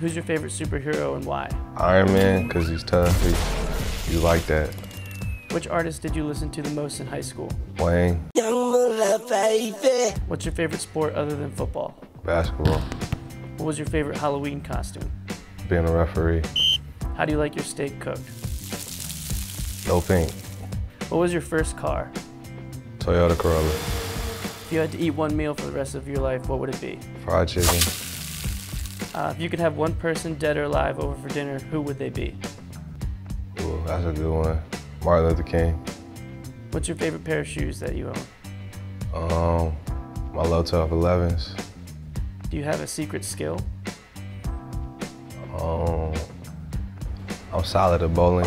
Who's your favorite superhero and why? Iron Man, because he's tough. He, you like that. Which artist did you listen to the most in high school? Wayne, What's your favorite sport other than football? basketball, What was your favorite Halloween costume? being a referee. How do you like your steak cooked? No pink. What was your first car? Toyota Corolla. If you had to eat one meal for the rest of your life, what would it be? Fried chicken. Uh, if you could have one person, dead or alive, over for dinner, who would they be? Ooh, that's a good one. Martin Luther King. What's your favorite pair of shoes that you own? Um, my low top 11s. Do you have a secret skill? Um, I'm solid at bowling.